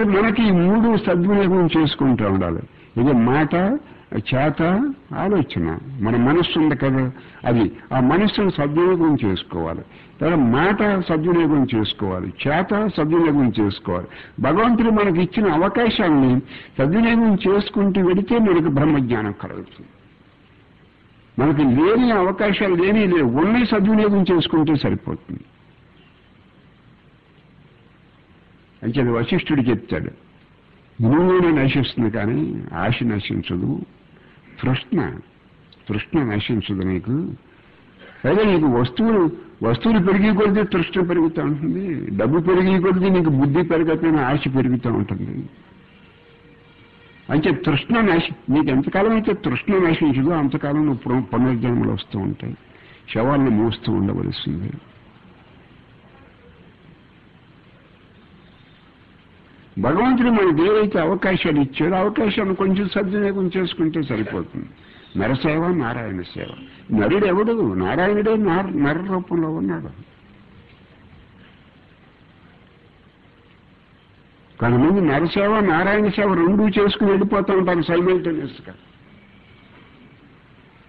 మనకి ఈ మూడు సద్వినియోగం చేసుకుంటూ ఉండాలి. ఇది మాట చేత ఆలోచన. మన మనస్సు ఉంది కదా అది. ఆ మనస్సును సద్వినియోగం చేసుకోవాలి. తర్వాత మాట సద్వినియోగం చేసుకోవాలి. చేత సద్వినియోగం చేసుకోవాలి. భగవంతుడు మనకి ఇచ్చిన అవకాశాన్ని సద్వినియోగం చేసుకుంటూ వెడితే మనకు బ్రహ్మజ్ఞానం కలుగుతుంది. మనకి లేని అవకాశాలు లేని లేవు. ఉన్నాయి సద్వినియోగం చేసుకుంటే సరిపోతుంది. అంటే వశిష్ఠుడు చెప్తాడు. ఇనువునే నశిస్తుంది కానీ ఆశ నశించదు తృష్ణ తృష్ణ నశించదు నీకు. అయితే నీకు వస్తువులు వస్తువులు పెరిగి కొడితే తృష్ణ పెరుగుతూ ఉంటుంది డబ్బు పెరిగి కొడితే నీకు బుద్ధి పెరగకపోయినా ఆశ పెరుగుతూ ఉంటుంది. అంటే తృష్ణ నశి నీకు ఎంతకాలం అయితే తృష్ణ నశించదో అంతకాలం నువ్వు పునర్జన్మలు వస్తూ ఉంటాయి. శవాలను మోస్తూ ఉండవలసింది. భగవంతుడు మనకి ఏవైతే అవకాశాలు ఇచ్చాడో. అవకాశాన్ని కొంచెం సద్వినియోగం చేసుకుంటే సరిపోతుంది. నరసేవ నారాయణ సేవ. నరుడు ఎవడు? నారాయణుడే నార నర రూపంలో ఉన్నాడు. కొంతమంది నరసేవ నారాయణ సేవ రెండూ చేసుకుని వెళ్ళిపోతూ ఉంటారు సైమల్టేనియస్గా.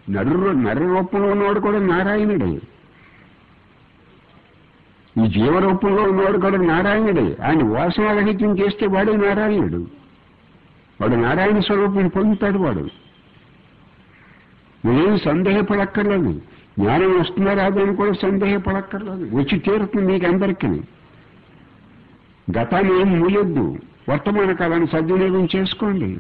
నరు నర రూపంలో ఉన్నవాడు కూడా నారాయణుడే. ఈ జీవరూపంలో ఉన్నవాడు కూడా నారాయణుడే. ఆయన వాసనారహిత్యం చేస్తే వాడే నారాయణుడు. వాడు నారాయణ స్వరూపం పొందుతాడు వాడు. నువ్వేం సందేహపడక్కర్లేదు. జ్ఞానం వస్తుందా రాదని కూడా సందేహపడక్కర్లేదు. వచ్చి తీరుతుంది మీకు అందరికీ. గతాన్ని ఏం మూయొద్దు. వర్తమాన కాలాన్ని సద్వినియోగం చేసుకోండి.